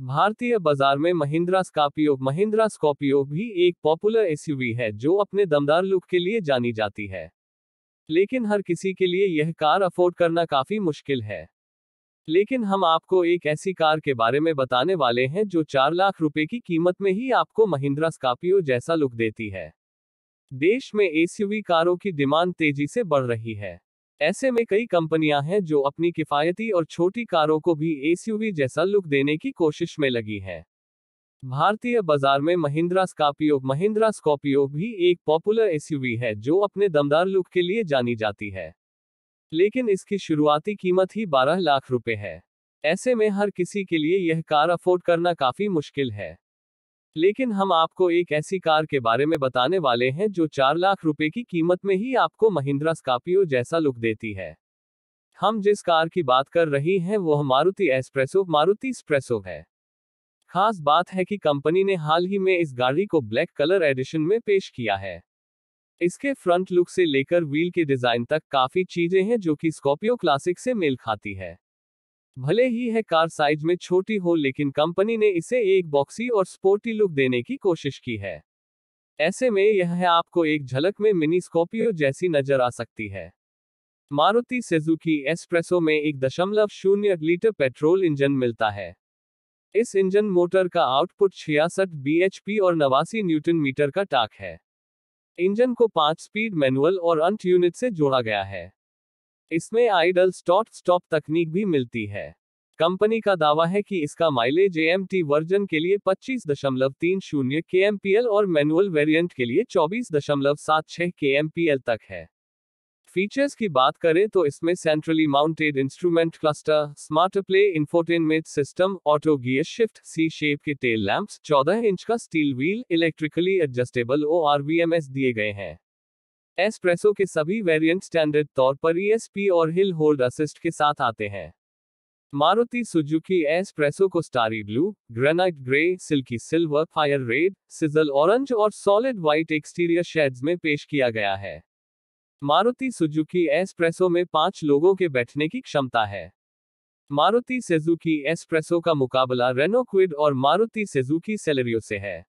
भारतीय बाज़ार में महिंद्रा स्कॉर्पियो महिंद्रा स्कॉर्पियो भी एक पॉपुलर एसयूवी है, जो अपने दमदार लुक के लिए जानी जाती है। लेकिन हर किसी के लिए यह कार अफोर्ड करना काफ़ी मुश्किल है। लेकिन हम आपको एक ऐसी कार के बारे में बताने वाले हैं, जो चार लाख रुपए की कीमत में ही आपको महिंद्रा स्कॉर्पियो जैसा लुक देती है। देश में एसयूवी कारों की डिमांड तेज़ी से बढ़ रही है। ऐसे में कई कंपनियाँ हैं जो अपनी किफायती और छोटी कारों को भी एसयूवी जैसा लुक देने की कोशिश में लगी है। भारतीय बाज़ार में महिंद्रा स्कॉर्पियो महिंद्रा स्कॉर्पियो भी एक पॉपुलर एसयूवी है जो अपने दमदार लुक के लिए जानी जाती है। लेकिन इसकी शुरुआती कीमत ही 12 लाख रुपए है। ऐसे में हर किसी के लिए यह कार अफोर्ड करना काफ़ी मुश्किल है। लेकिन हम आपको एक ऐसी कार के बारे में बताने वाले हैं जो चार लाख रुपए की कीमत में ही आपको महिंद्रा स्कॉर्पियो जैसा लुक देती है। हम जिस कार की बात कर रही हैं, वह मारुति एस्प्रेसो, मारुति स्प्रेसो है। खास बात है कि कंपनी ने हाल ही में इस गाड़ी को ब्लैक कलर एडिशन में पेश किया है। इसके फ्रंट लुक से लेकर व्हील के डिज़ाइन तक काफ़ी चीज़ें हैं जो कि स्कॉर्पियो क्लासिक से मेल खाती है। भले ही है कार साइज़ में छोटी हो, लेकिन कंपनी ने इसे एक बॉक्सी और स्पोर्टी लुक देने की कोशिश की है। ऐसे में यह है आपको एक झलक में मिनी स्कॉर्पियो जैसी नज़र आ सकती है। मारुति सेजुकी एस्प्रेसो में एक दशमलव शून्य लीटर पेट्रोल इंजन मिलता है। इस इंजन मोटर का आउटपुट छियासठ बी और नवासी न्यूटन मीटर का टाक है। इंजन को पाँच स्पीड मैनुअल और अंट यूनिट से जोड़ा गया है। इसमें आइडल स्टॉट स्टॉप तकनीक भी मिलती है। कंपनी का दावा है कि इसका माइलेज एएमटी वर्जन के लिए 25.30 के और मैनुअल वेरिएंट के लिए 24.76 के तक है। फीचर्स की बात करें तो इसमें centrally mounted instrument cluster smart play infotainment system auto gear shift C shape के टेल लैंप्स 14 इंच का स्टील व्हील इलेक्ट्रिकली एडजस्टेबल ओ दिए गए हैं। एस्प्रेसो के सभी वेरिएंट स्टैंडर्ड तौर पर ईएसपी e और हिल होल्ड असिस्ट के साथ आते हैं। मारुति सुजुकी एस्प्रेसो को starry blue granite grey silky silver fire red sizzle orange और सॉलिड व्हाइट एक्सटीरियर शेड्स में पेश किया गया है। मारुति सुजुकी एस्प्रेसो में पाँच लोगों के बैठने की क्षमता है। मारुति सेजुकी एस्प्रेसो का मुकाबला रेनो क्विड और मारुति सेजुकी सेलेरियो से है।